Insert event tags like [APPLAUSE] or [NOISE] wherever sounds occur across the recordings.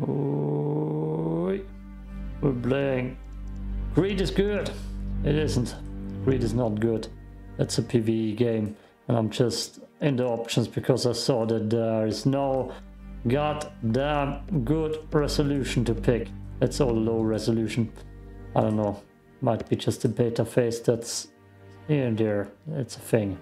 Oh, we're playing. Greed is good. It isn't. Greed is not good. It's a PvE game, and I'm just in the options because I saw that there is no goddamn good resolution to pick. It's all low resolution. I don't know. Might be just a beta phase that's here and there. It's a thing.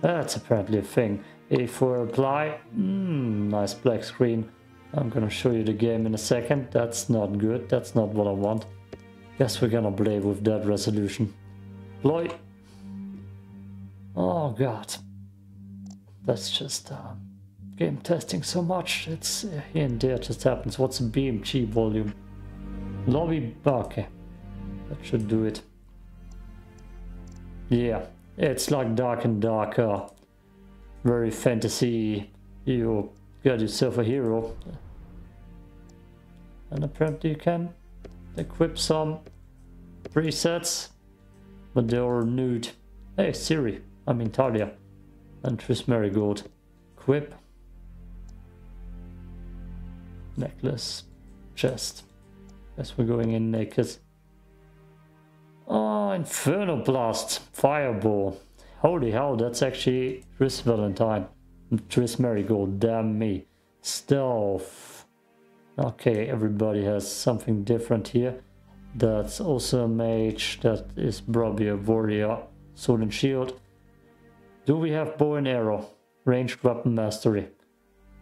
That's apparently a thing. If we apply. Mm, nice black screen. I'm gonna show you the game in a second. That's not good. That's not what I want. Guess we're gonna play with that resolution. Ploy. Oh god. That's just uh, game testing so much. It's uh, here and there just happens. What's a BMG volume? Lobby. Okay. That should do it. Yeah. It's like dark and darker. Very fantasy. You got yourself a hero. And apparently you can equip some presets. But they're nude. Hey Siri. I mean Talia. And Triss Merigold. Equip. Necklace. Chest. Guess we're going in naked. Oh, Inferno Blast. Fireball. Holy hell, that's actually Triss Valentine. Triss Merigold, damn me. Stealth. Okay, everybody has something different here. That's also a mage. That is probably a warrior. Sword and shield. Do we have bow and arrow? Ranged weapon mastery.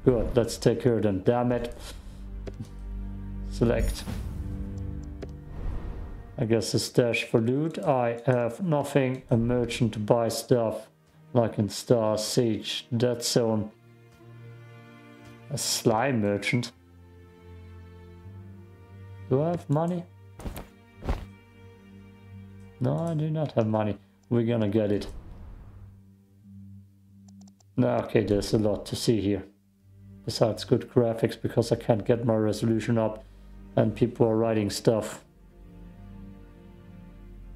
Good, let's take her then. Damn it. Select. I guess a stash for loot. I have nothing. A merchant to buy stuff. Like in Star Siege. Dead Zone. A slime merchant. Do I have money? No, I do not have money. We're gonna get it. No, okay, there's a lot to see here. Besides good graphics, because I can't get my resolution up and people are writing stuff.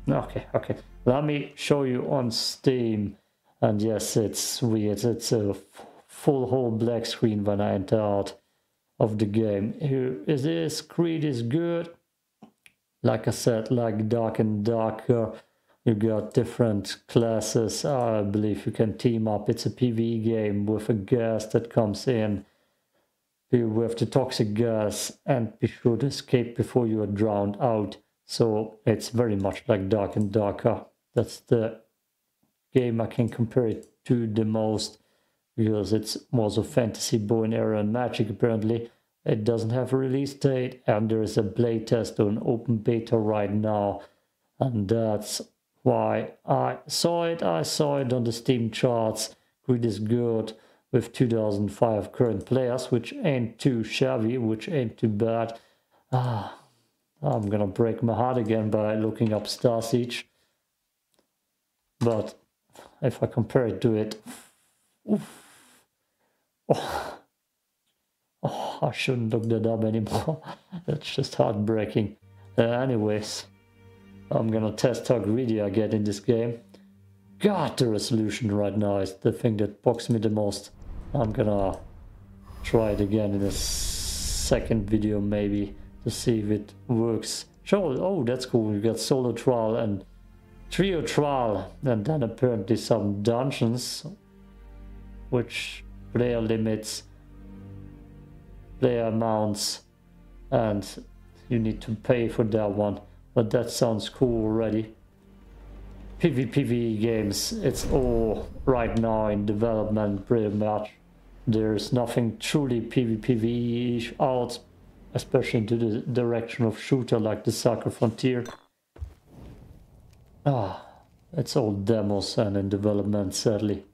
Okay, okay. Let me show you on Steam. And yes, it's weird. It's a full whole black screen when I enter out of the game. Here is this. Greed is good. Like I said, like dark and darker. You got different classes. Ah, I believe you can team up. It's a PvE game with a gas that comes in You with the toxic gas and be sure to escape before you are drowned out. So it's very much like Dark and Darker. That's the game I can compare it to the most because it's more of fantasy, bow and arrow and magic apparently. It doesn't have a release date and there is a playtest or an open beta right now. And that's why I saw it. I saw it on the Steam charts. It is good with 2005 current players, which ain't too shabby, which ain't too bad. Ah, I'm gonna break my heart again by looking up Star Siege. But if I compare it to it, oof, oh, oh, I shouldn't look that up anymore. [LAUGHS] That's just heartbreaking. Uh, anyways, I'm gonna test how greedy I get in this game. God, the resolution right now is the thing that bugs me the most. I'm gonna try it again in a second video maybe to see if it works. Sure, oh that's cool, we got solo trial and trio trial and then apparently some dungeons which player limits, player amounts and you need to pay for that one. But that sounds cool already. PvPvE games, it's all right now in development pretty much. There's nothing truly PvPvE out especially into the direction of shooter like the Cycle Frontier. Ah, it's all demos and in development sadly.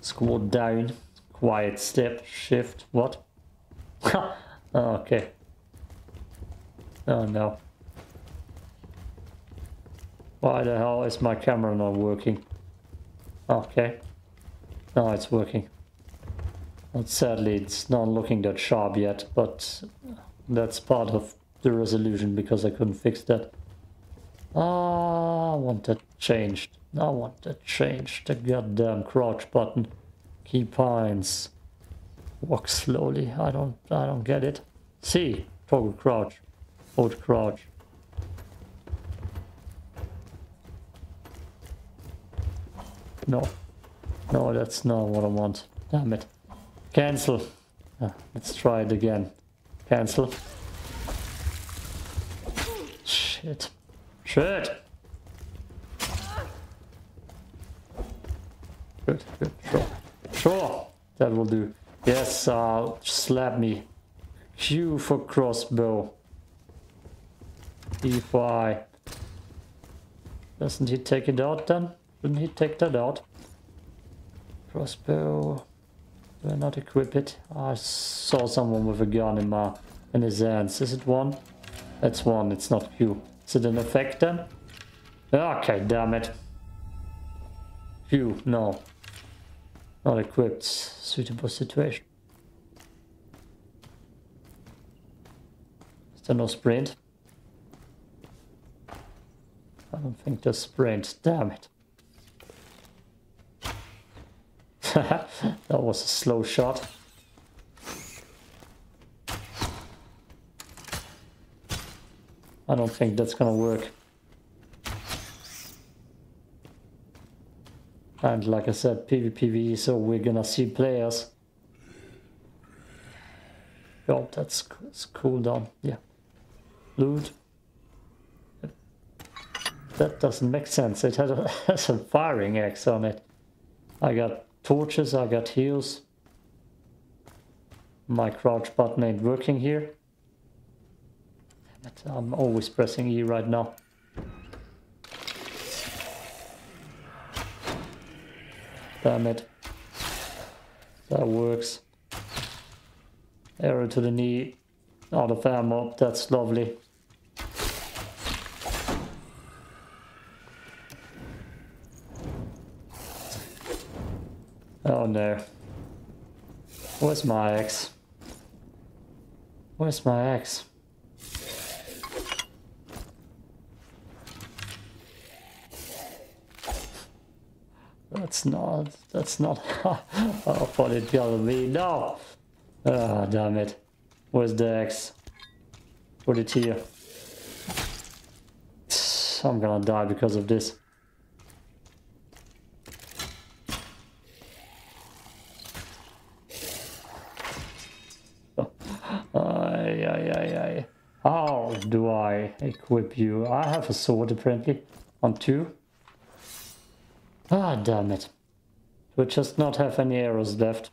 Squad down, quiet step, shift, what? okay. Oh no. Why the hell is my camera not working? Okay. Now it's working. But sadly, it's not looking that sharp yet, but that's part of the resolution because I couldn't fix that. Ah, I want that changed. I want that changed. The goddamn crouch button. Keybinds. Walk slowly. I don't I don't get it. See, toggle crouch. Hold crouch. No. No, that's not what I want. Damn it. Cancel. Uh, let's try it again. Cancel. Shit. Shit! Good, good, sure. Sure! That will do. Yes, uh, slap me. Q for crossbow. E for I. Doesn't he take it out then? Didn't he take that out? Crossbow. Do I not equip it? I saw someone with a gun in my in his hands. Is it one? That's one, it's not Q. Is it an effect then? Okay, damn it. Phew, no. Not equipped. Suitable situation. Is there no sprint? I don't think there's sprint. Damn it. [LAUGHS] that was a slow shot. I don't think that's gonna work. And like I said, PvPvE, so we're gonna see players. Oh, that's, that's cooldown, yeah. Loot. That doesn't make sense. It has a, [LAUGHS] has a firing axe on it. I got torches, I got heals. My crouch button ain't working here. I'm always pressing E right now. Damn it. That works. Arrow to the knee. Out of ammo. That's lovely. Oh no. Where's my axe? Where's my axe? That's not, that's not thought it gonna be. No! Ah, damn it. Where's the axe? Put it here. I'm gonna die because of this. How do I equip you? I have a sword apparently on two. Ah, damn it. We just not have any arrows left.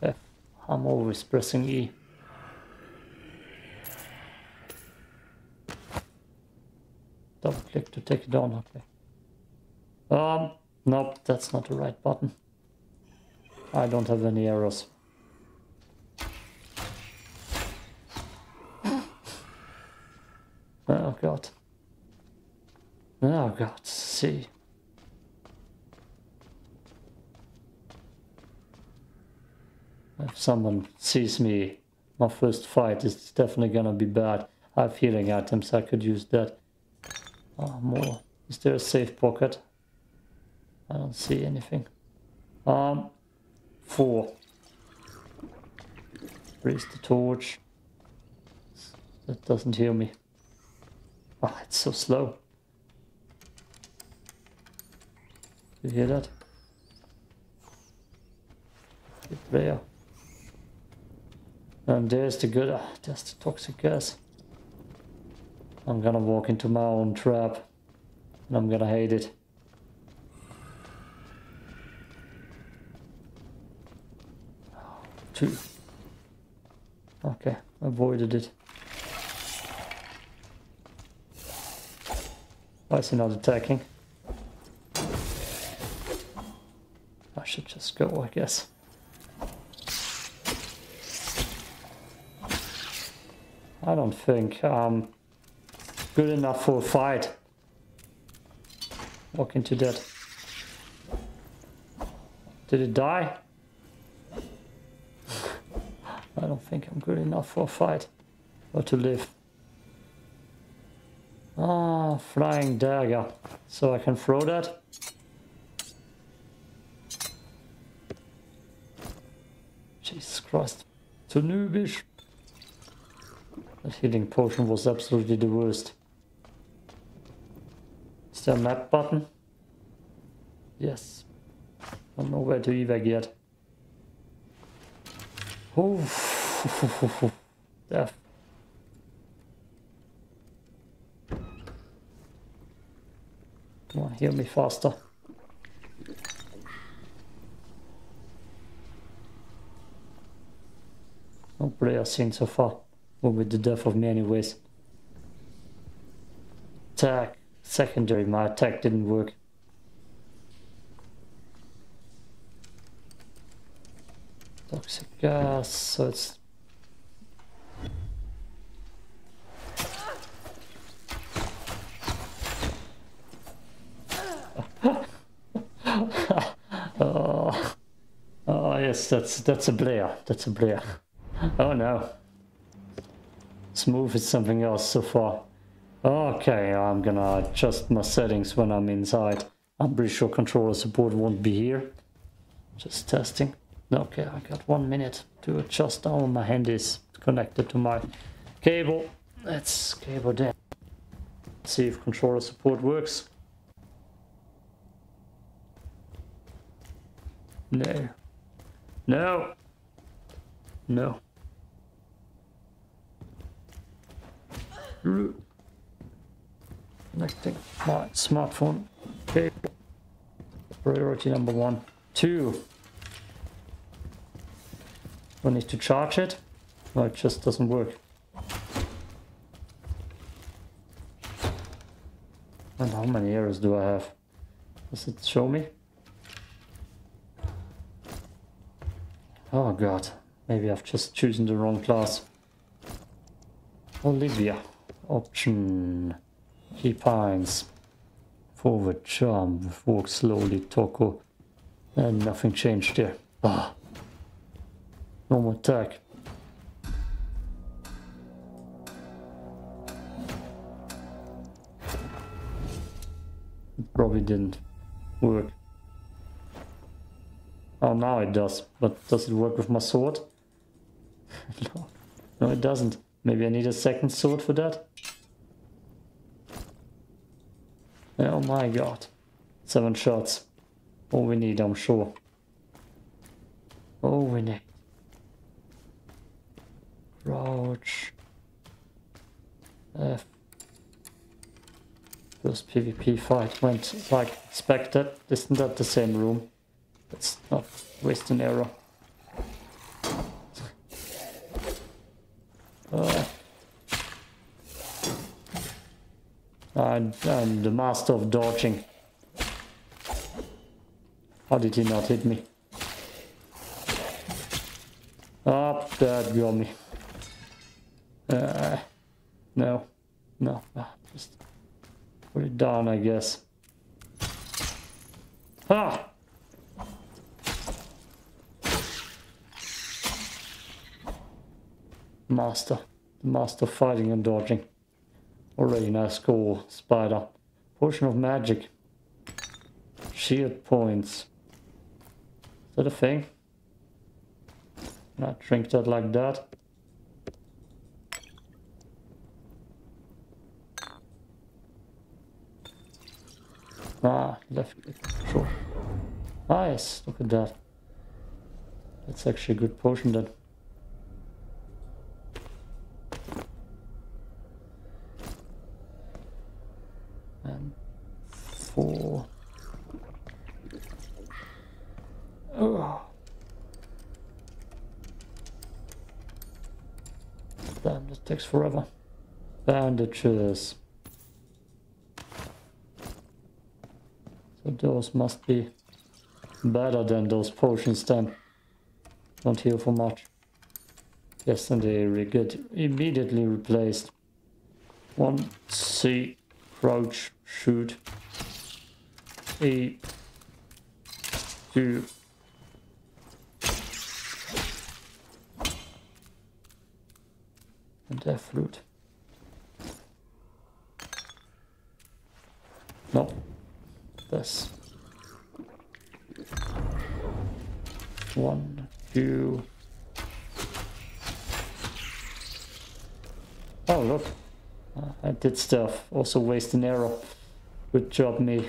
F. I'm always pressing E. Double click to take it down, okay. Um, nope, that's not the right button. I don't have any arrows. Oh god. Oh god, see. If someone sees me, my first fight is definitely gonna be bad. I have healing items, I could use that. Oh, more. Is there a safe pocket? I don't see anything. Um, four. Raise the torch. That doesn't heal me. Oh, it's so slow. You hear that? Good player. And there's the good, ah, there's the toxic gas. I'm gonna walk into my own trap. And I'm gonna hate it. Two. Okay, avoided it. Why is he not attacking? Should just go, I guess. I don't think I'm good enough for a fight. Walk into that. Did it die? [LAUGHS] I don't think I'm good enough for a fight or to live. Ah, flying dagger. So I can throw that. Jesus Christ. Too noobish. That healing potion was absolutely the worst. Is there a map button? Yes. I don't know where to evac yet. Oh, death. Come on, heal me faster. No player seen so far. Or with the death of me anyways. Attack. Secondary, my attack didn't work. Toxic gas, so it's... [LAUGHS] oh. oh yes, that's that's a Blair. That's a Blair. [LAUGHS] Oh no. Smooth is something else so far. Okay, I'm gonna adjust my settings when I'm inside. I'm pretty sure controller support won't be here. Just testing. Okay, I got one minute to adjust how my hand is connected to my cable. Let's cable down. See if controller support works. No. No. No. Connecting my smartphone cable. Priority number one. Two. I need to charge it? No, it just doesn't work. And how many arrows do I have? Does it show me? Oh god, maybe I've just chosen the wrong class. Olivia. Option. He pines. Forward charm. Walk slowly. Toko. And nothing changed there. Ah. Normal attack. It probably didn't work. Oh, now it does. But does it work with my sword? [LAUGHS] no. no, it doesn't. Maybe I need a second sword for that? Oh my god. Seven shots. All we need, I'm sure. All we need. Crouch. F. First PvP fight went like expected. Isn't that the same room? Let's not waste an arrow. Uh, I'm, I'm the master of dodging. How did he not hit me? Up, that got me. Uh, no, no, ah, just put it down, I guess. Ah! Master, the master fighting and dodging. Already nice score, spider. Potion of magic. Shield points. Is that a thing? Not drink that like that. Ah, left click, sure. Nice, look at that. That's actually a good potion then. And four. Oh. Damn, this takes forever. Bandages. So those must be better than those potions then. Don't heal for much. Yes, and they get immediately replaced. One C, crouch, shoot. E, two. And F root. Not This. One, two. Oh, look. I did stuff. Also waste an arrow. Good job, me.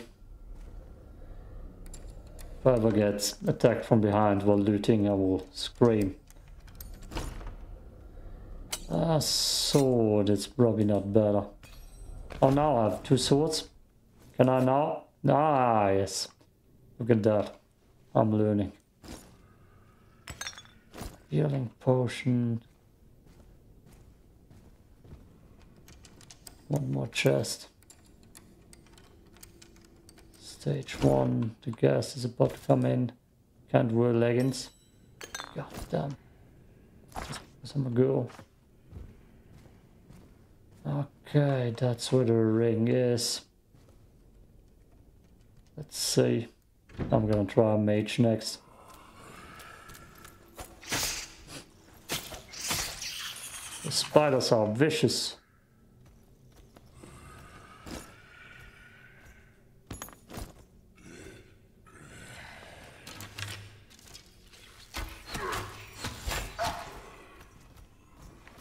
If I ever get attacked from behind while looting, I will scream. A sword, it's probably not better. Oh, now I have two swords. Can I now? Ah, yes. Look at that. I'm learning. Healing potion. One more chest. Stage one. The gas is about to come in. Can't wear leggings. God damn. Just I'm a girl. Okay, that's where the ring is. Let's see. I'm gonna try a mage next. The spiders are vicious.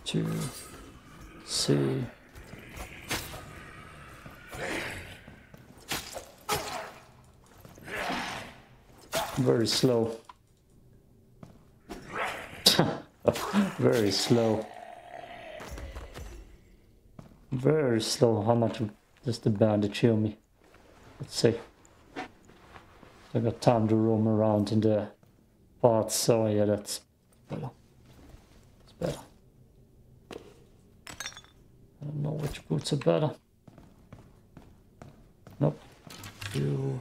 Two, see. Very slow. [LAUGHS] Very slow. Very slow. How much does the bandage heal me? Let's see. I got time to roam around in the parts, so yeah, that's better. It's better. I don't know which boots are better. Nope. You.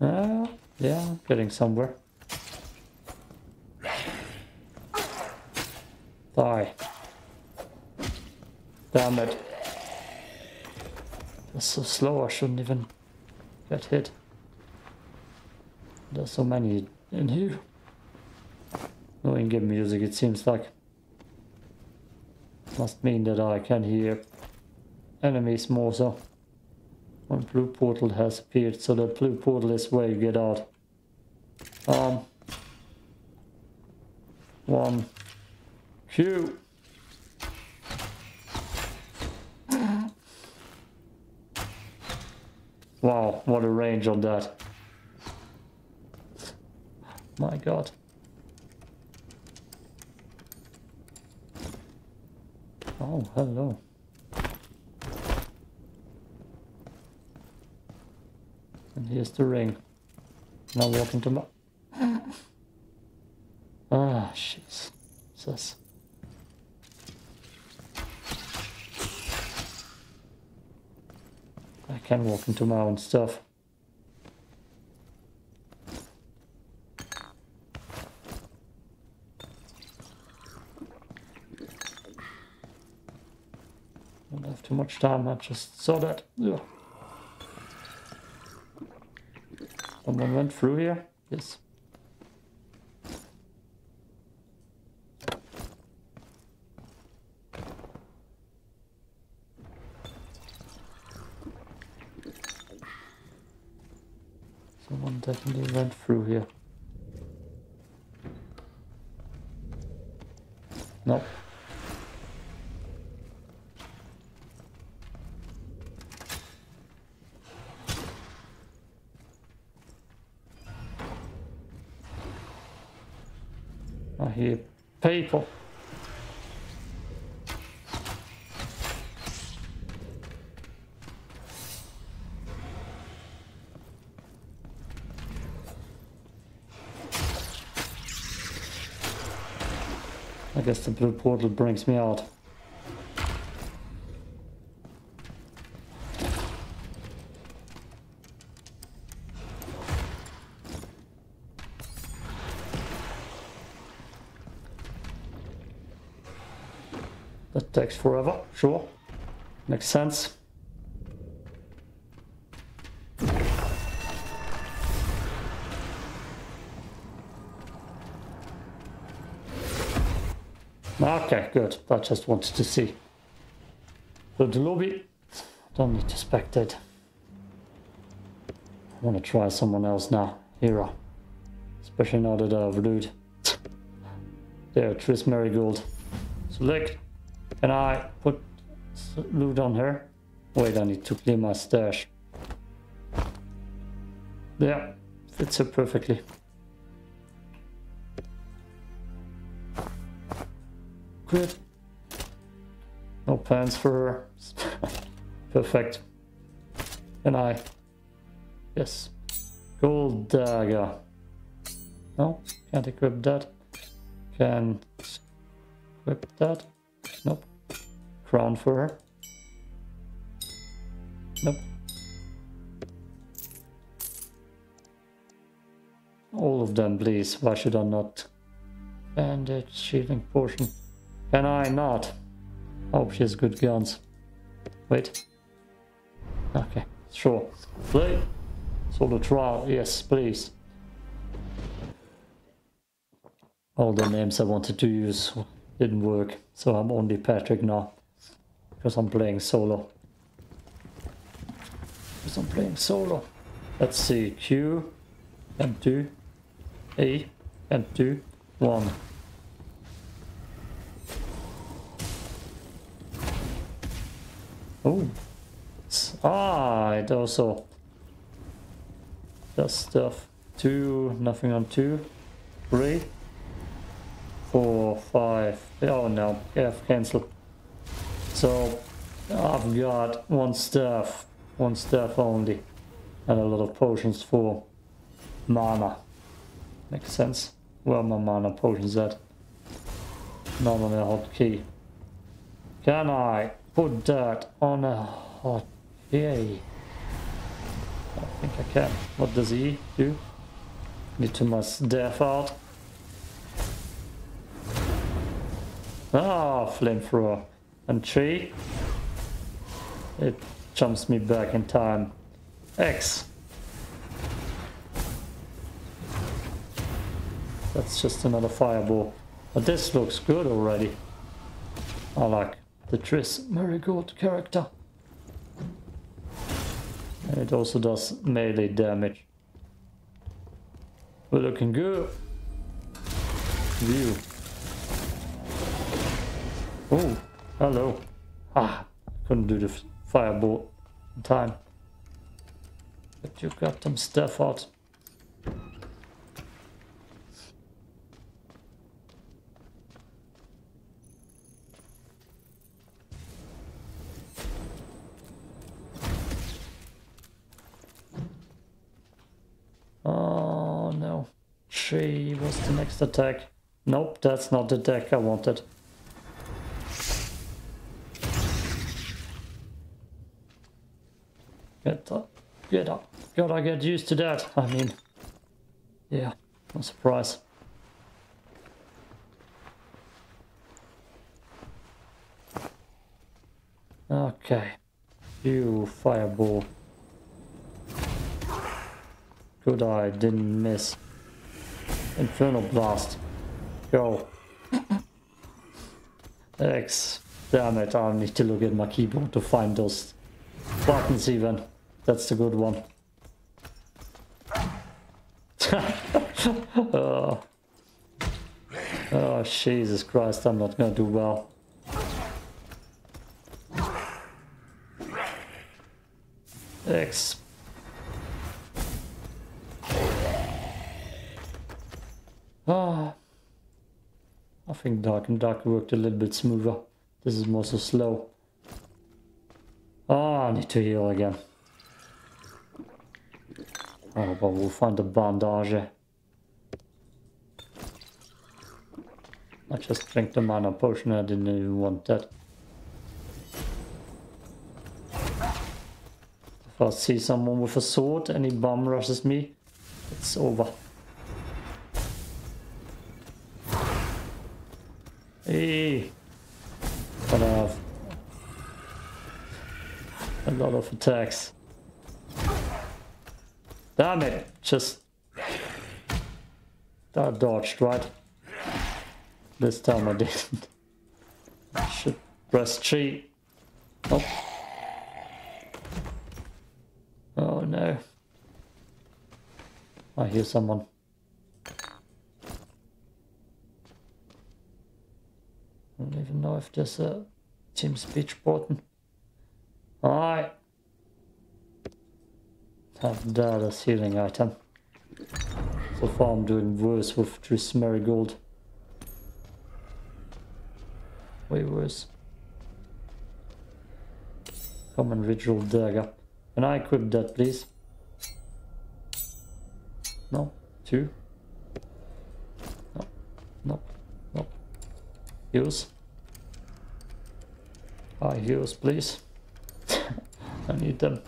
Uh, yeah, getting somewhere. Die. Damn it. That's so slow, I shouldn't even get hit. There's so many in here. No in-game music, it seems like. Must mean that I can hear enemies more so. One blue portal has appeared, so the blue portal is where you get out. Um, one, Q. Wow, what a range on that. My god. Oh, hello. And here's the ring. Now walking to my... ah, jeez. What's I can walk into my own stuff. Don't have too much time, I just saw that. Ugh. Someone went through here? Yes. Someone definitely went through here. Nope. I hear people. I guess the blue portal brings me out. That takes forever, sure. Makes sense. Okay, good. I just wanted to see. So the lobby, don't need to spectate. I want to try someone else now. Hero. Especially now that I have loot. there, Triss Merigold. Select. Can I put loot on her? Wait, I need to clear my stash. Yeah, fits her perfectly. Good. No plans for her. [LAUGHS] Perfect. And I. Yes. Gold dagger. No, can't equip that. Can equip that. Nope. Crown for her. Nope. All of them, please. Why should I not? Bandage, shielding potion. Can I not? Oh, she has good guns. Wait. Okay, sure. Play. Solo trial, yes, please. All the names I wanted to use didn't work, so I'm only Patrick now. Because I'm playing solo. Because I'm playing solo. Let's see, Q, and 2, A, and 2, 1. Oh. Ah, it also does stuff. Two, nothing on two. Three. Four, five. Oh no, F cancel. So I've got one staff, one staff only, and a lot of potions for mana. Makes sense. Where my mana potions at? Not on a hotkey. Can I put that on a hot day. I think I can. What does he do? Need to must death out. Ah, flamethrower. And tree. It jumps me back in time. X. That's just another fireball. But this looks good already. I like the Triss Merigold character. And it also does melee damage. We're looking good. View. Oh, hello. Ah, couldn't do the fireball in time. But you got some stuff out. Tree was the next attack. Nope, that's not the deck I wanted. Get up, get up. Gotta get used to that. I mean, yeah, no surprise. Okay, you fireball. Good eye, didn't miss. Infernal Blast. Go. X. Damn it, I need to look at my keyboard to find those buttons even. That's the good one. [LAUGHS] oh. oh, Jesus Christ, I'm not gonna do well. X Ah, I think Dark and Dark worked a little bit smoother. This is more so slow. Ah, I need to heal again. Oh, but we'll find a bandage. I just drank the mana potion, I didn't even want that. If I see someone with a sword and he bomb rushes me, it's over. Hey! I have a lot of attacks. Damn it! Just... That dodged, right? This time I didn't. [LAUGHS] Should press G. Oh. Oh no. I hear someone. Don't even know if there's a uh, team speech button. Alright. Have that as healing item. So far I'm doing worse with this marigold. Way worse. Common ritual dagger. Can I equip that please? No? Two? No. No. No. Use. Ah, heals please. [LAUGHS] I need them.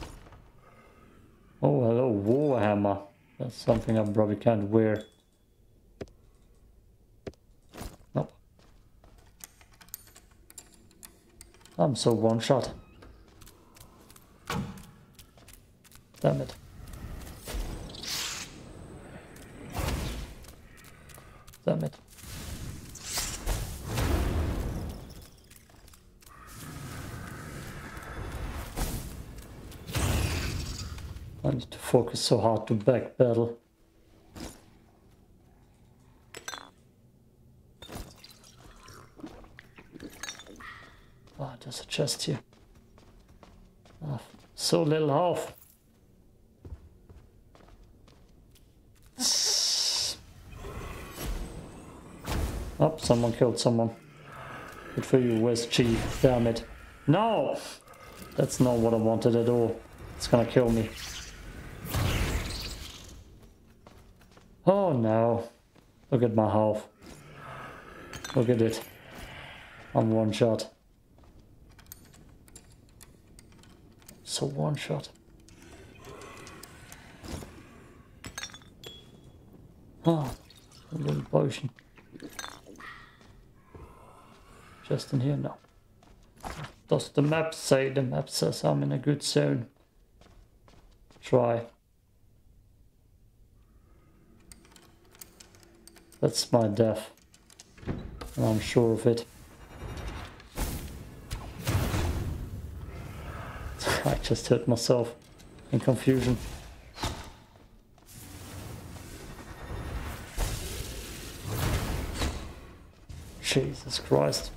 Oh, hello, Warhammer. That's something I probably can't wear. Nope. I'm so one shot. Damn it. Damn it. Focus so hard to back battle. Ah, oh, there's a chest here. Oh, so little health. Oh, someone killed someone. Good for you, where's Chief? Damn it. No! That's not what I wanted at all. It's gonna kill me. Oh no. Look at my health. Look at it. I'm one shot. So one shot. Ah, a little potion. Just in here now. Does the map say? The map says I'm in a good zone. Try. That's my death. And I'm sure of it. [LAUGHS] I just hurt myself in confusion. Jesus Christ.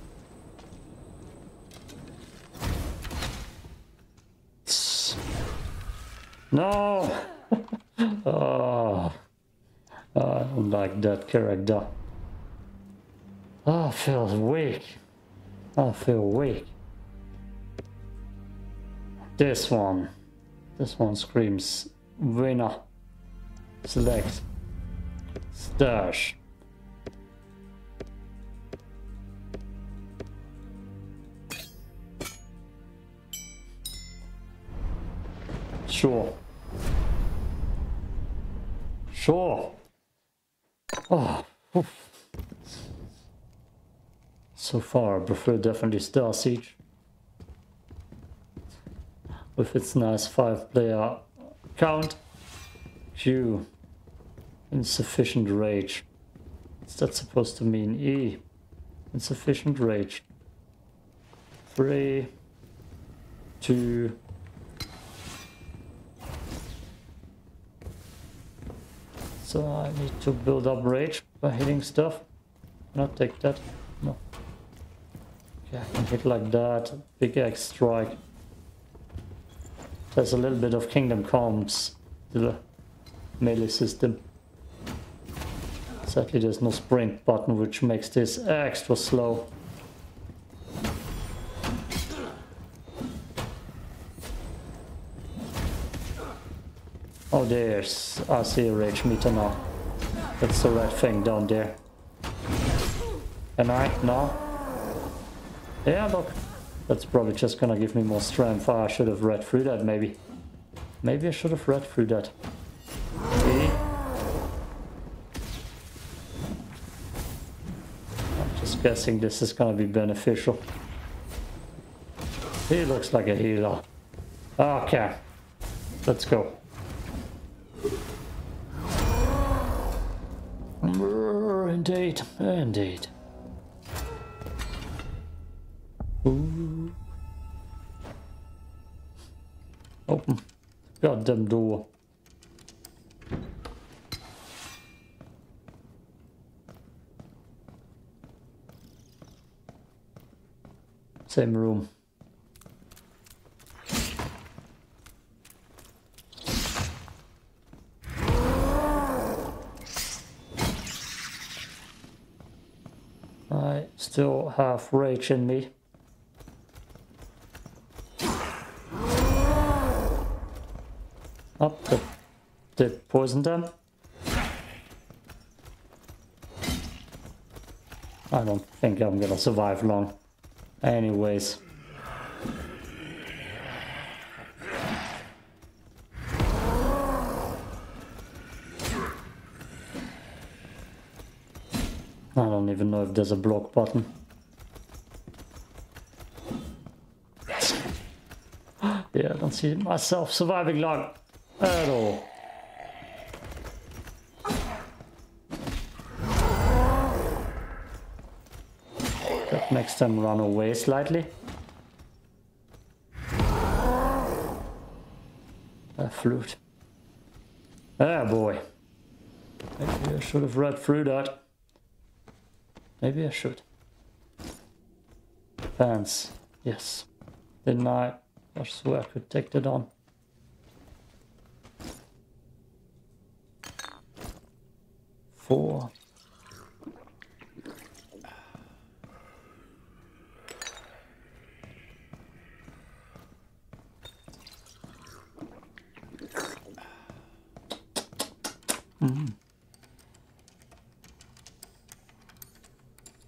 No! oh. I don't like that character. Ah, I feel weak. I feel weak. This one. This one screams winner. Select. Stash. Sure. Sure. Oh. Oof. So far, I prefer definitely Star Siege. With its nice 5 player count. Q. Insufficient rage. What's that supposed to mean? E. Insufficient rage. 3. 2. So I need to build up rage by hitting stuff. Not take that. No. Okay, I can hit like that. Big X strike. There's a little bit of Kingdom Comes the melee system. Sadly there's no sprint button which makes this extra slow. Oh, there's... I see a rage meter now. That's the red thing down there. Can I? No? Yeah, look. That's probably just gonna give me more strength. Oh, I should have read through that, maybe. Maybe I should have read through that. See? I'm just guessing this is gonna be beneficial. He looks like a healer. Okay. Let's go. Indeed, indeed. Ooh. Oh, Open. Goddamn door. Same room. I still have rage in me. Up, oh, did poison them? I don't think I'm gonna survive long. Anyways. I don't even know if there's a block button. [GASPS] yeah, I don't see myself surviving long at all. That makes them run away slightly. A flute. Ah boy. Maybe I should have read through that. Maybe I should. Pants. Yes. Didn't I? I swear I could take that on. Four. Mm.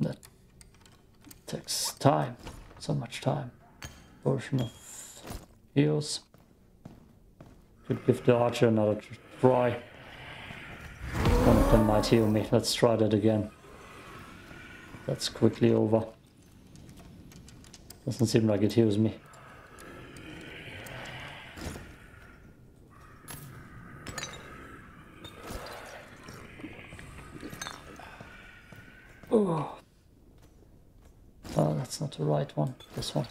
That takes time, so much time. Portion of heals. Could give the archer another try. One of them might heal me. Let's try that again. That's quickly over. Doesn't seem like it heals me. Oh. oh, that's not the right one. This one.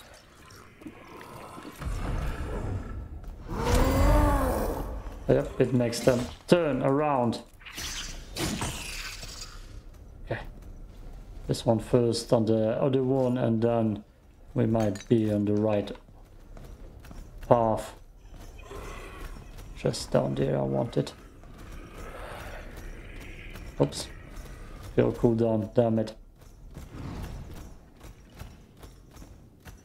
It makes them turn around. Okay. This one first on the other one and then we might be on the right path. Just down there I want it. Oops. Skill cooldown, damn it.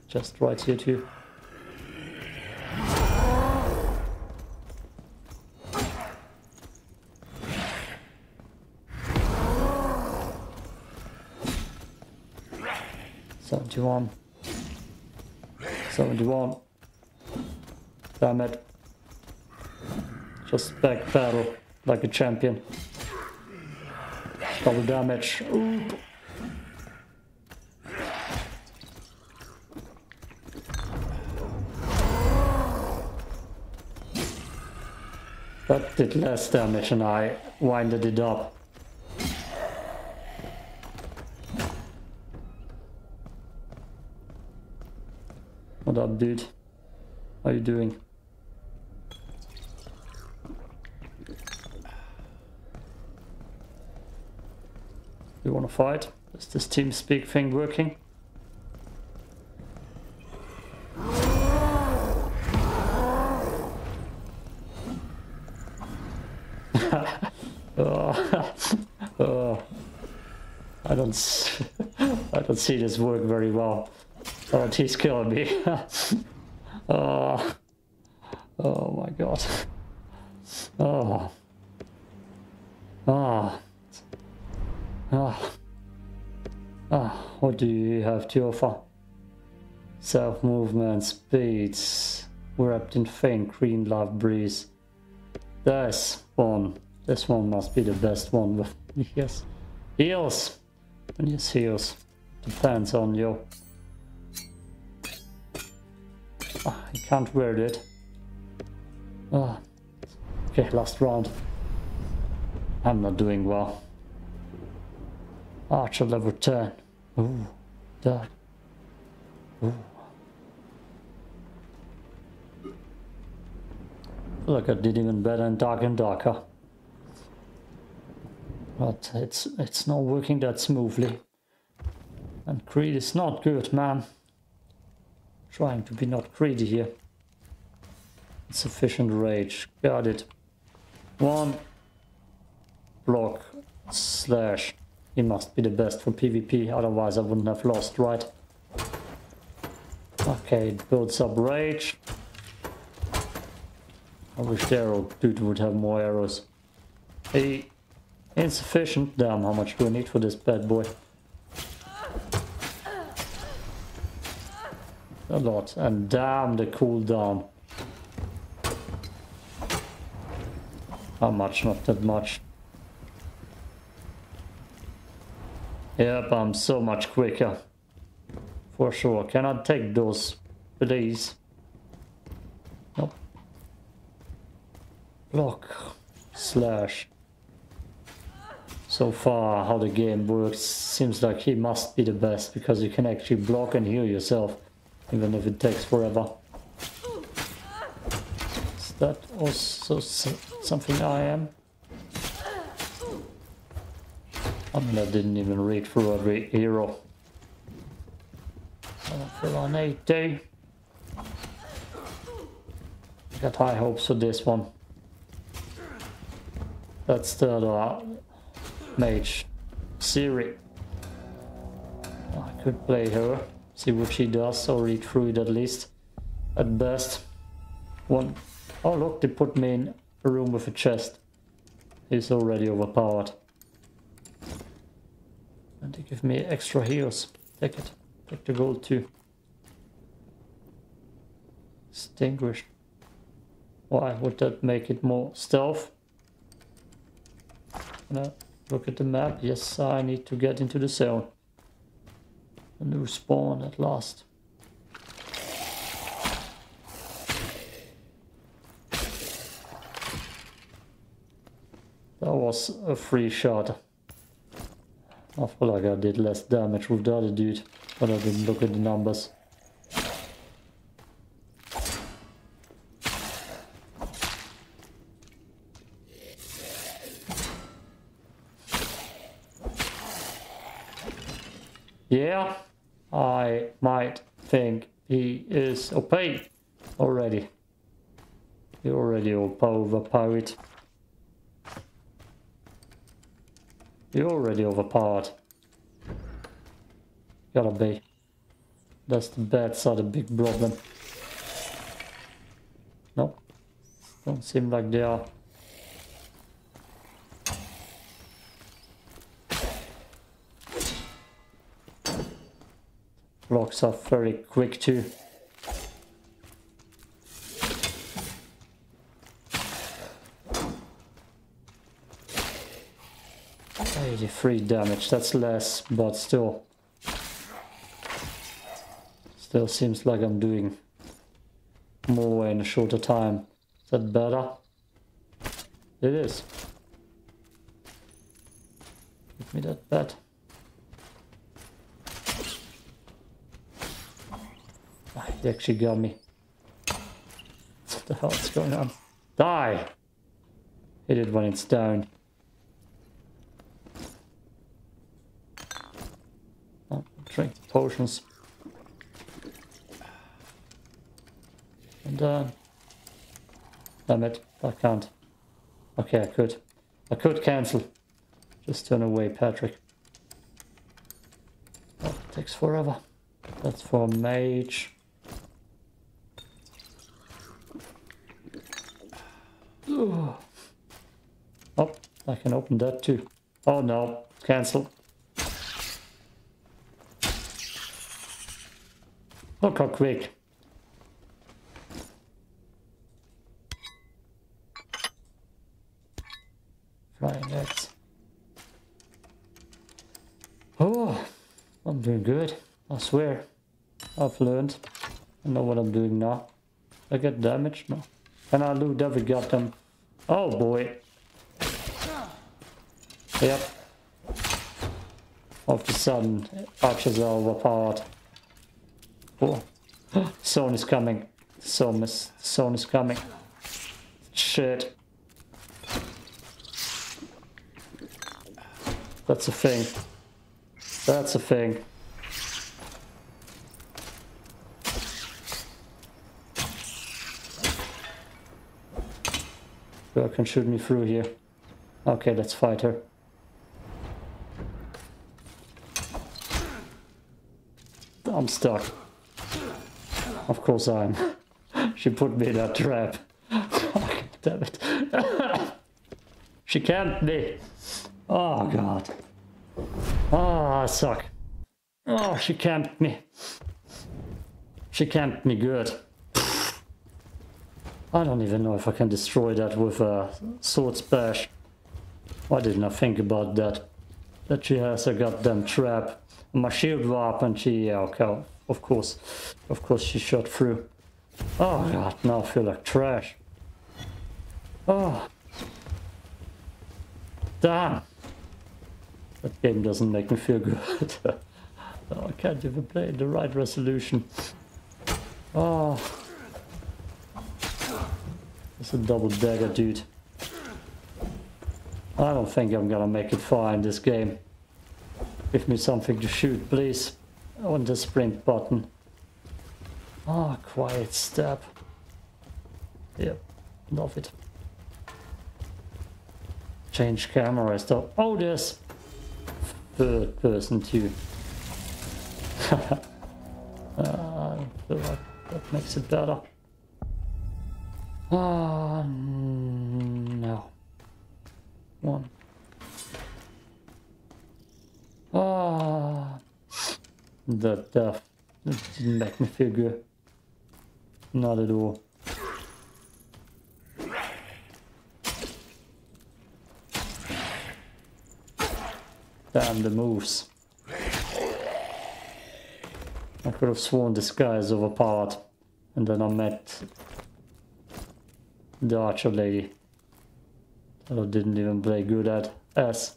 Just right here too. Seventy-one. Seventy-one. Damn it. Just back battle like a champion. Double damage. Oop. That did less damage and I winded it up. What up, dude? How you doing? Fight? Is this team speak thing working? [LAUGHS] oh. oh. I don't [LAUGHS] I don't see this work very well. Oh, he's killing me. [LAUGHS] oh. oh my god. Oh. Oh. Do you have to offer? Self-movement, speeds, wrapped in faint green love breeze. This one. This one must be the best one. with [LAUGHS] yes. Heals. And yes, heals. Depends on you. Ah, I can't wear it. Ah. Okay, last round. I'm not doing well. Archer level 10. Ooh, that. Ooh. Look, I did even better in Dark and Darker. But it's it's not working that smoothly. And Greed is not good, man. Trying to be not greedy here. Sufficient rage. Got it. One block slash. He must be the best for PvP, otherwise I wouldn't have lost, right? Okay, it builds up rage. I wish the arrow dude would have more arrows. Hey, insufficient. Damn, how much do I need for this bad boy? A lot. And damn the cooldown. How much? Not that much. Yep, I'm so much quicker. For sure. Can I take those, please? Nope. Block. Slash. So far, how the game works, seems like he must be the best, because you can actually block and heal yourself, even if it takes forever. Is that also something I am? I mean, I didn't even read through every hero. Fill on 80. Got high hopes for this one. That's the other mage, Siri. I could play her, see what she does, or read through it at least. At best. One. Oh look, they put me in a room with a chest. He's already overpowered. And they give me extra heals. Take it. Take the gold too. Extinguished. Why would that make it more stealth? Look at the map? Yes, I need to get into the zone. A new spawn at last. That was a free shot. I feel like I did less damage with the other dude, but I didn't look at the numbers. Yeah, I might think he is OP already. He already overpowered. You're already overpowered. Gotta be. That's the bad side, a big problem. No. Don't seem like they are. Blocks are very quick too. 83 damage, that's less, but still. Still seems like I'm doing more in a shorter time. Is that better? It is. Give me that bat. Ah, he actually got me. What the hell is going on? Die! Hit it when it's down. drink the potions. And uh, damn it, I can't. Okay, I could. I could cancel. Just turn away, Patrick. That takes forever. That's for mage. Oh, I can open that too. Oh no, cancel. Look how quick. Flying X. Oh, I'm doing good. I swear. I've learned. I know what I'm doing now. I get damaged? No. Can I loot every goddamn... Oh boy. Yep. All of a sudden, archers are overpowered. Oh, Zone [GASPS] is coming. Zone is, zone is coming. Shit. That's a thing. That's a thing. Girl can shoot me through here. Okay, let's fight her. I'm stuck. Of course I am. she put me in a trap. [LAUGHS] Damn it. she can't be. Oh god. Oh, I suck. Oh, she camped me. She camped me good. I don't even know if I can destroy that with a sword splash. Why didn't I think about that? That she has a goddamn trap. My shield up and she, yeah, okay, of course. Of course she shot through. Oh god, now I feel like trash. Oh. Damn. That game doesn't make me feel good. [LAUGHS] oh, I can't even play in the right resolution. Oh. It's a double dagger, dude. I don't think I'm gonna make it far in this game. Give me something to shoot, please. On the sprint button. Ah, oh, quiet step. Yep, love it. Change camera stuff. Oh, there's third person too. uh, I feel like that makes it better. Ah, uh, no. One. Ah, the death uh, didn't make me feel good. Not at all. Damn the moves. I could have sworn this guy is overpowered. And then I met the archer lady. That I didn't even play good at. S.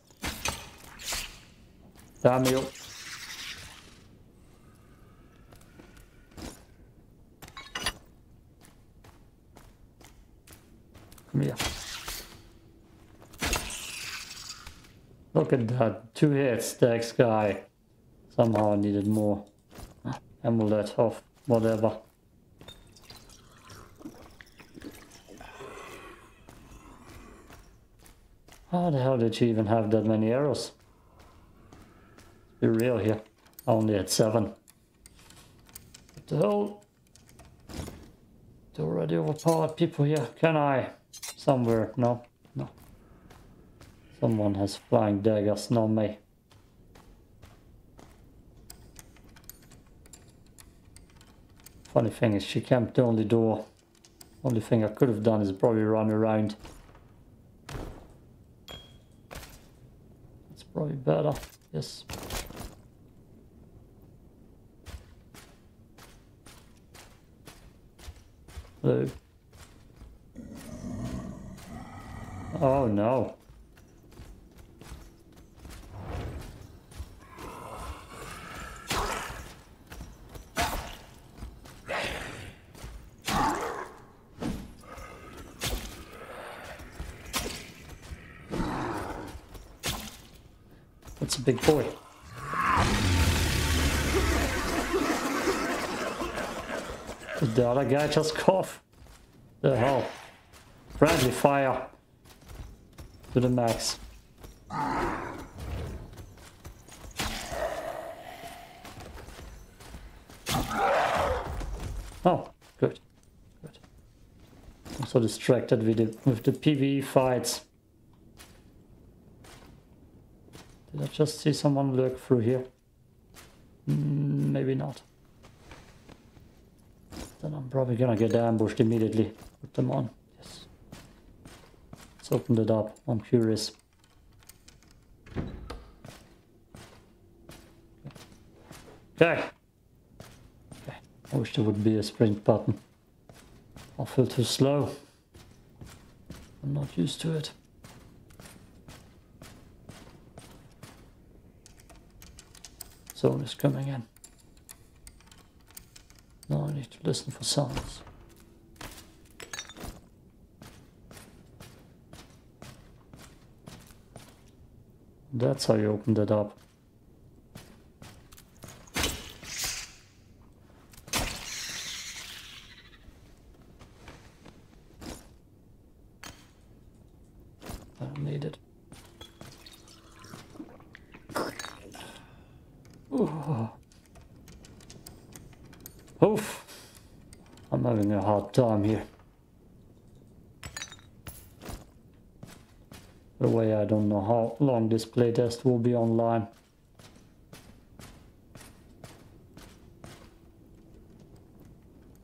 Damn you. Come here. Look at that. Two hits, the guy. Somehow I needed more. Amulet off, whatever. How the hell did she even have that many arrows? Be real here. I only had seven. What the hell? already overpowered people here. Can I? Somewhere. No. Someone has flying daggers, not me. Funny thing is she camped the door. Only thing I could have done is probably run around. It's probably better. Yes. Oh no. Big boy. Did the other guy just cough? The hell? Friendly fire. To the max. Oh, good. Good. I'm so distracted with the, with the PvE fights. Did I just see someone lurk through here? Mm, maybe not. Then I'm probably gonna get ambushed immediately. Put them on. Yes. Let's open it up. I'm curious. Okay. okay. I wish there would be a sprint button. I feel too slow. I'm not used to it. Zone is coming in. Now I need to listen for sounds. That's how you opened it up. needed. Ooh. Oof. I'm having a hard time here. By The way I don't know how long this playtest will be online.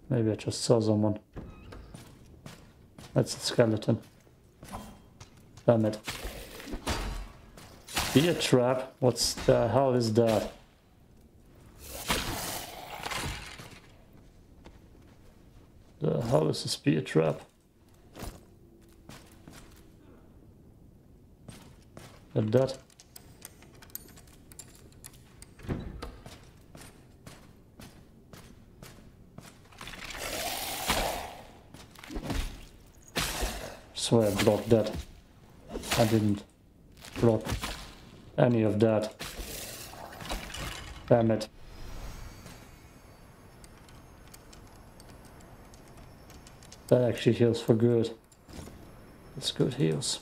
Maybe I just saw someone. That's a skeleton. Damn it. Be a trap? What's the hell is that? The hell is a spear trap? And that? Swear I blocked that. I didn't block any of that. Damn it. That actually heals for good. It's good heals.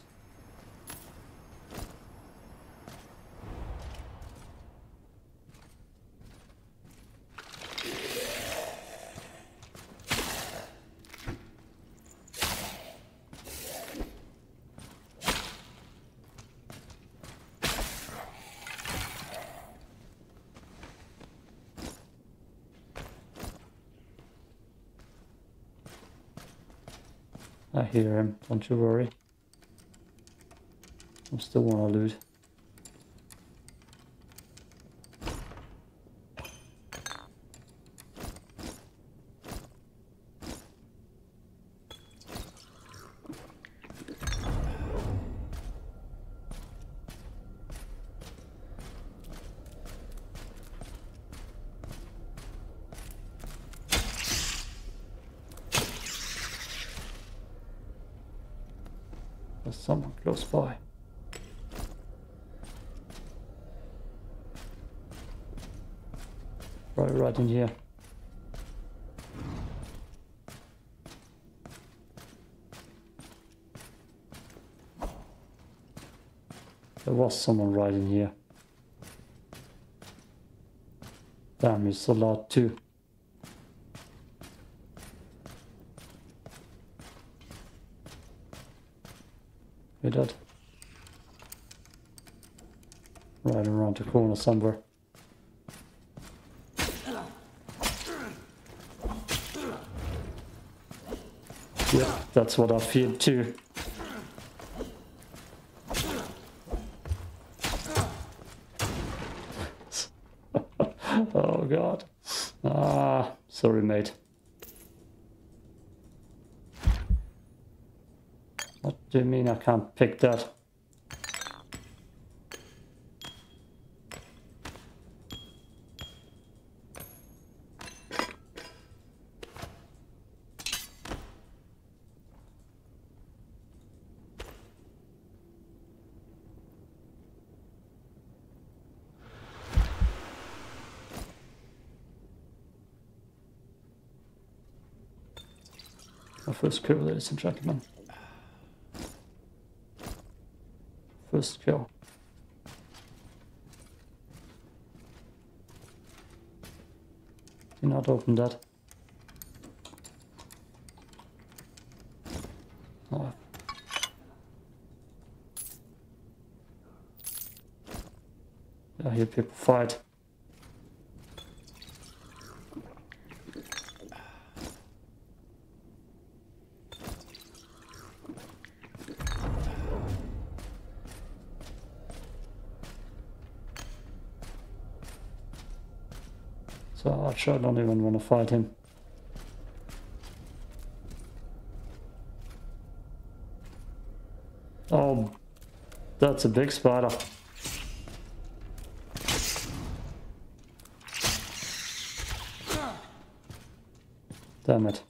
I hear him, don't you worry. I'm still want to loot. There's someone close by. Right, right in here. Was someone right in here. Damn, it's a lot too. He did. Right around the corner somewhere. Yeah, that's what I feel too. oh god. Ah, sorry mate. What do you mean I can't pick that? My first kill, ladies and gentlemen. First kill. Do not open that. Oh. I hear people fight. I don't even want to fight him. Oh, that's a big spider. Damn it.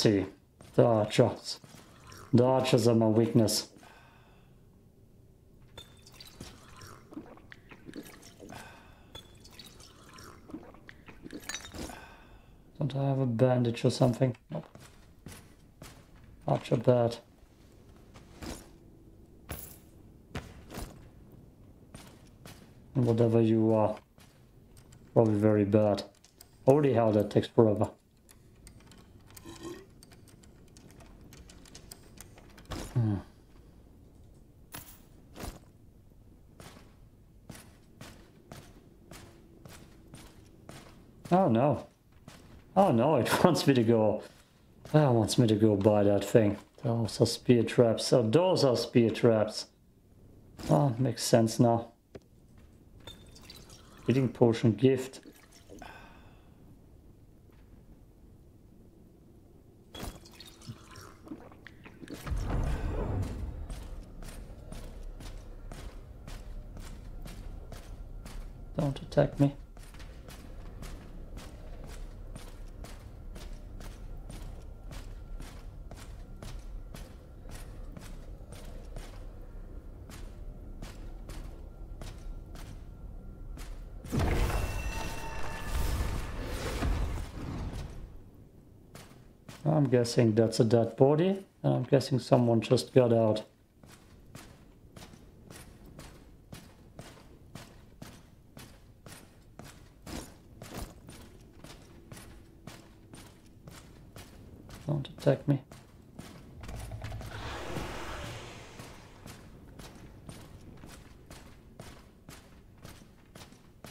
see. The archers. The archers are my weakness. Don't I have a bandage or something? Nope. Archer bird. Whatever you are. Probably very bad. Holy hell, that takes forever. Hmm. Oh no. Oh no, it [LAUGHS] wants me to go. Oh, it wants me to go buy that thing. Those are spear traps. So those are spear traps. Oh, makes sense now. Healing potion gift. Don't attack me. I'm guessing that's a dead body, and I'm guessing someone just got out. Don't attack me.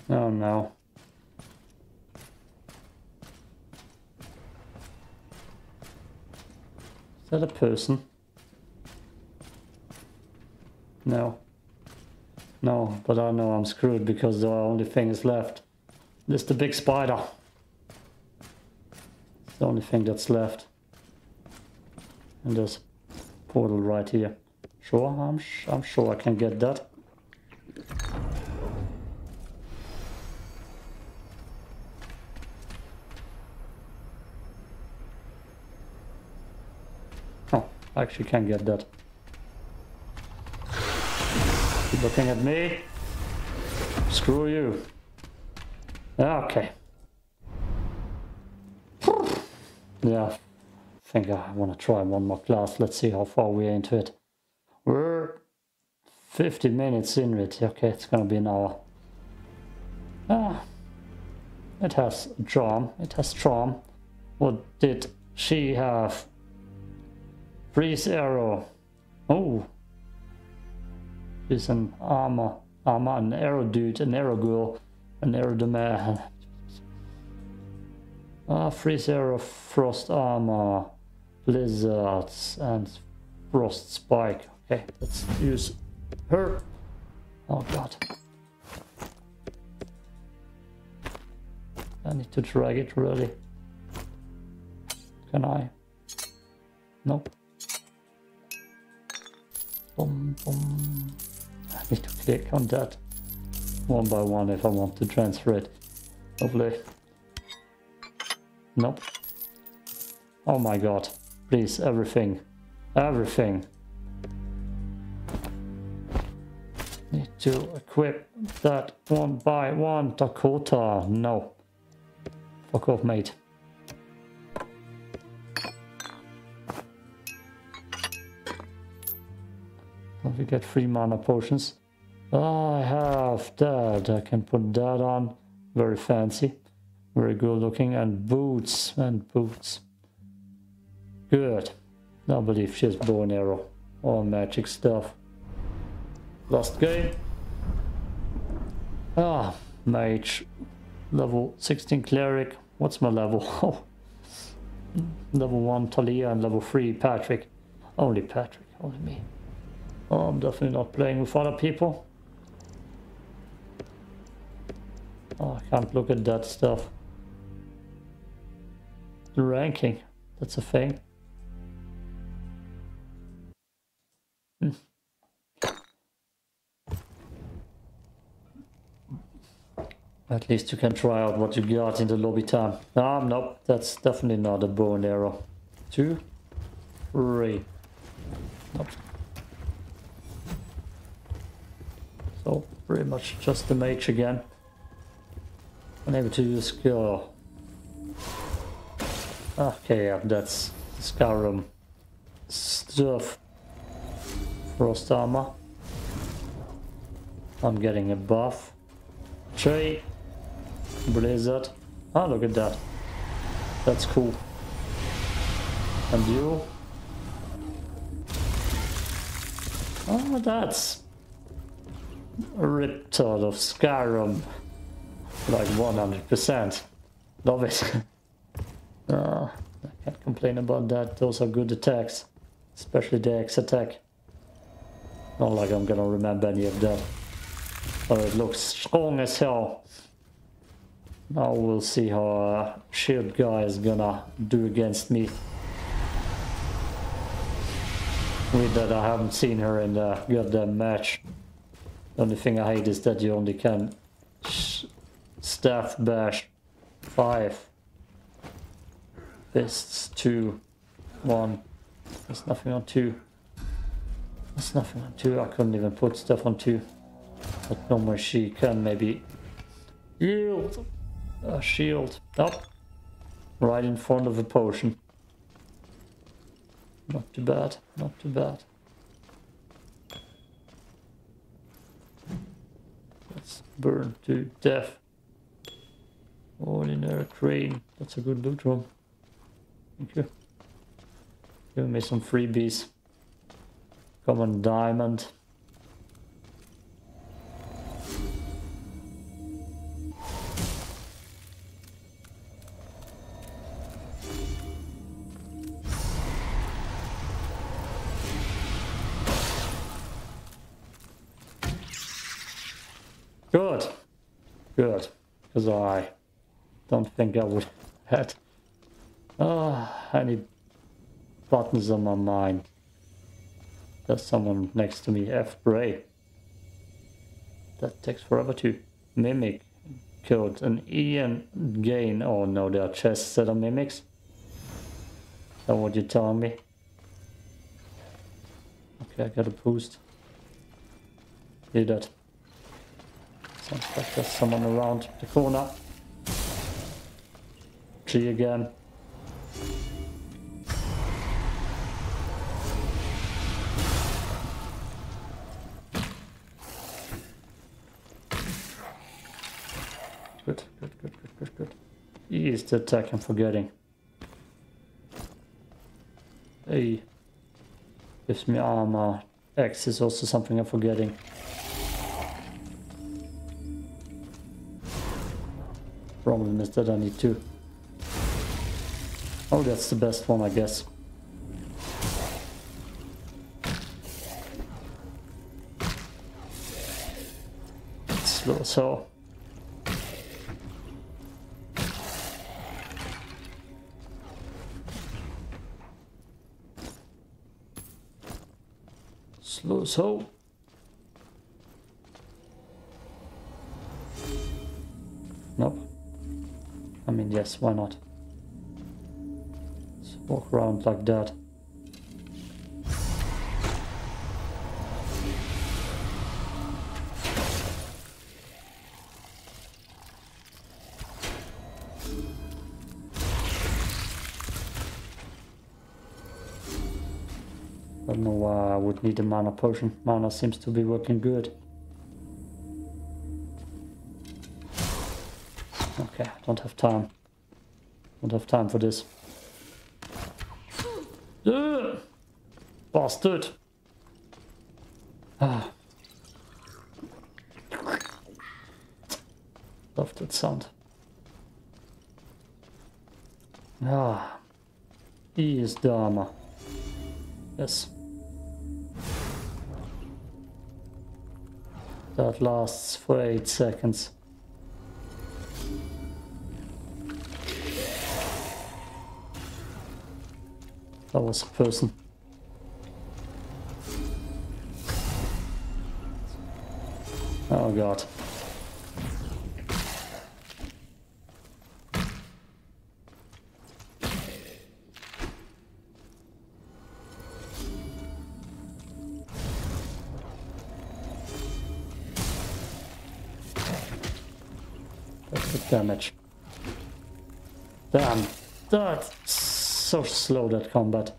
Oh no. Is that a person? No. No, but I know I'm screwed because the only thing is left. This the big spider. It's the only thing that's left. And there's portal right here. Sure, I'm, I'm sure I can get that. Oh, I actually can get that. Keep looking at me. Screw you. Okay. Yeah, think I want to try one more class. Let's see how far we're into it. We're 50 minutes in it. Okay, it's gonna be an hour. Ah, it has charm. It has charm. What did she have? Freeze arrow. Oh. She's an armor. Armor, an arrow dude, an arrow girl, an arrow man. Ah, freeze arrow, frost armor, blizzards, and frost spike. Okay, let's use her. Oh god. I need to drag it really. Can I? Nope. Boom, boom. I need to click on that one by one if I want to transfer it. Lovely. Nope. Oh my god. Please, everything. Everything. Need to equip that one by one. Dakota. No. Fuck off, mate. we get three mana potions. Ah, I have that. I can put that on. Very fancy. Very good looking. And boots. And boots. Good. I believe she has bow and arrow. All magic stuff. Last game. Ah, mage. Level 16 cleric. What's my level? [LAUGHS] Oh. level 1 Talia and level 3 Patrick. Only Patrick, only me. Oh, I'm definitely not playing with other people. Oh, I can't look at that stuff. The ranking, that's a thing. At least you can try out what you got in the lobby time. Ah, nope, that's definitely not a bow and arrow. Two, three. Nope. So pretty much just the mage again. Unable to use skill. Okay, yeah, that's Skyrim stuff. Frost armor. I'm getting a buff. Tree. Blizzard. Oh, look at that. That's cool. And you? Oh, that's ripped out of Skyrim. Like 100%. Love it. uh, [LAUGHS] I can't complain about that. Those are good attacks. Especially the X attack. Not like I'm gonna remember any of that. But it looks strong as hell. Now we'll see how uh, Shield Guy is gonna do against me. With that I haven't seen her in the goddamn match. The only thing I hate is that you only can staff bash five fists, two, one. There's nothing on two. There's nothing on two. I couldn't even put stuff on two. But normally she can maybe yield a shield. Up. Right in front of a potion. Not too bad, not too bad. Let's burn to death. Ordinary crane. That's a good loot room. Thank you. Give me some freebies. Common diamond. Don't think I would [LAUGHS] have uh, any buttons on my mind. There's someone next to me, F Bray. That takes forever to mimic code. An Ian gain. Oh no, there are chests that are mimics. That what you're telling me? Okay, I got a boost. Do that. Sounds like there's someone around the corner. G again. Good, good, good, good, good, good. E is the attack I'm forgetting. A gives me armor. X is also something I'm forgetting. Problem is that I need two. Oh, that's the best one, I guess. Slow, so. Slow, so. Nope. I mean, yes, why not? Walk around like that. I don't know why I would need a mana potion. Mana seems to be working good. Okay, don't have time. Don't have time for this. Ugh! Bastard! Ah. Love that sound. Ah. He is Dharma. Yes. That lasts for 8 seconds. That was a person. God. That's the damage. Damn. That's so slow that combat.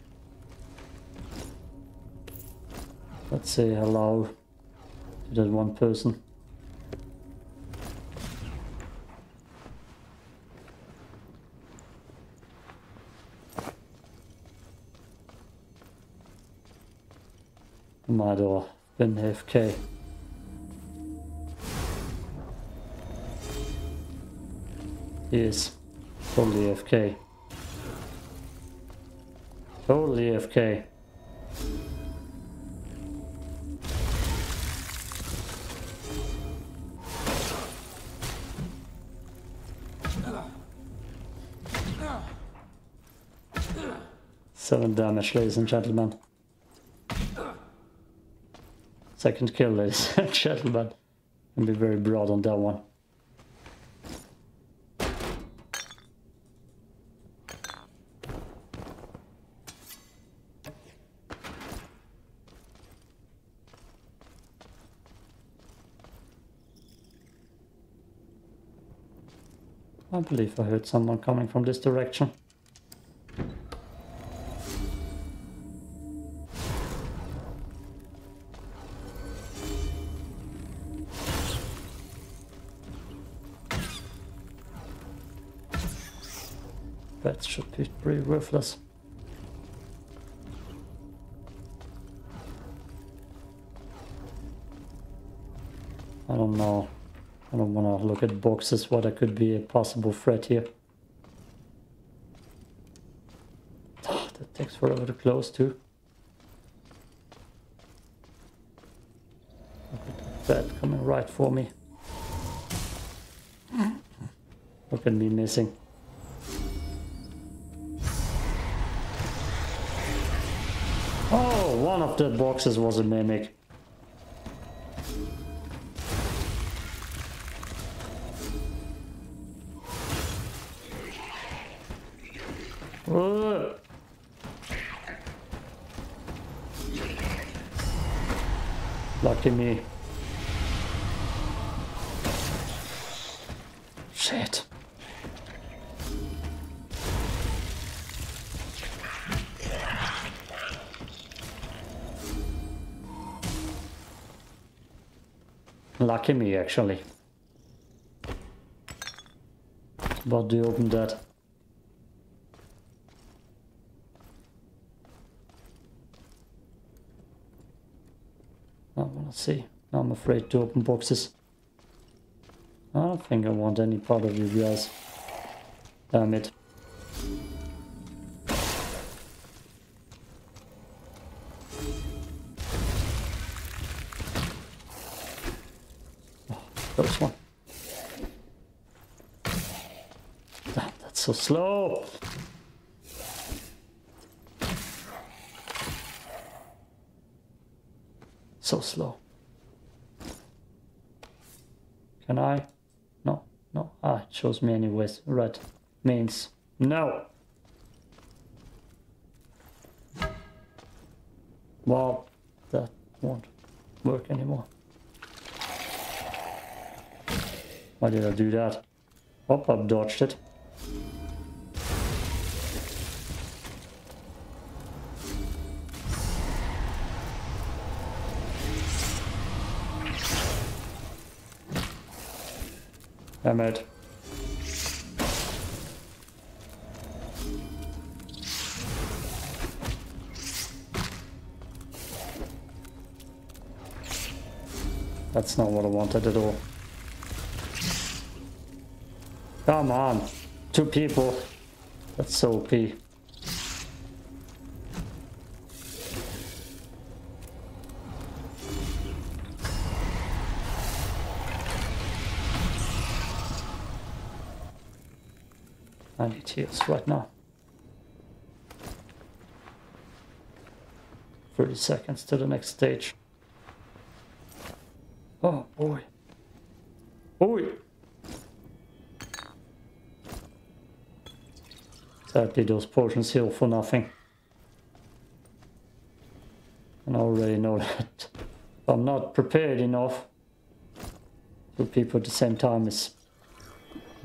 Let's say hello to that one person. Might have been AFK. He is totally AFK. Totally AFK. Seven damage, ladies and gentlemen. Second kill, ladies [LAUGHS] and gentlemen. Can be very broad on that one. I believe I heard someone coming from this direction. Worthless. I don't know. I don't want to look at boxes, what could be a possible threat here. Oh, that takes forever to close too. Look at that coming right for me. Look at me missing. The boxes was a mimic. Lucky me. Shit. Lucky me, actually. But do you open that? Oh, let's see. I'm afraid to open boxes. I don't think I want any part of you guys. Damn it. Slow. So slow. Can I? No, no. Ah, it shows me anyways. Red means no. Well, that won't work anymore. Why did I do that? Oh, I dodged it. Damn. That's not what I wanted at all. Come on. Two people. That's so OP. I need heals right now. 30 seconds to the next stage. Oh boy. Boy! Sadly those potions heal for nothing. And I already know [LAUGHS] that I'm not prepared enough. Two people at the same time is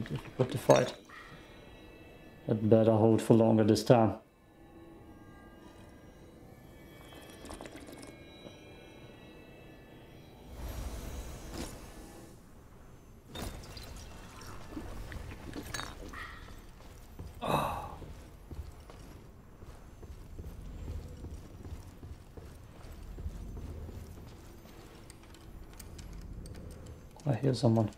difficult to fight. It better hold for longer this time. I hear someone.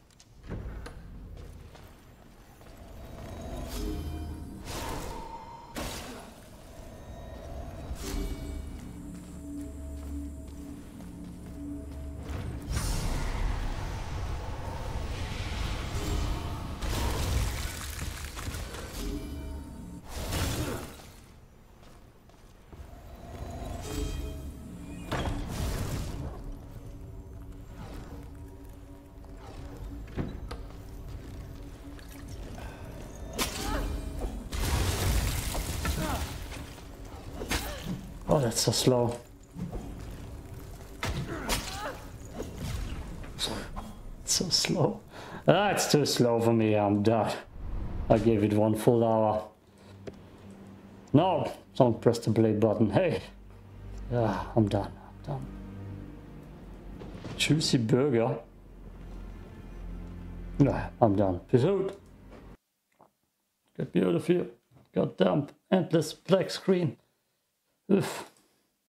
So slow. so slow. It's too slow for me. I'm done. I gave it one full hour. No, don't press the play button. Hey. Ah, I'm done. I'm done. Juicy burger. Nah, I'm done. Peace out. Get here. Goddamn endless black screen. Oof.